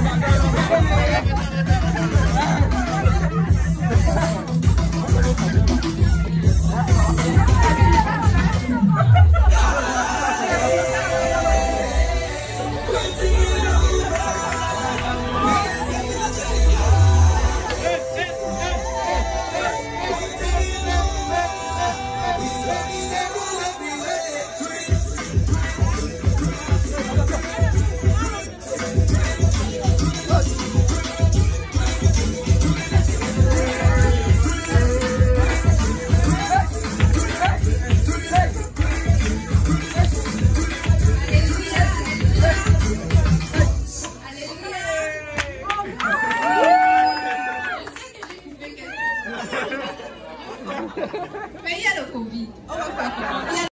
残念! Mais il y a le Covid. On va faire comment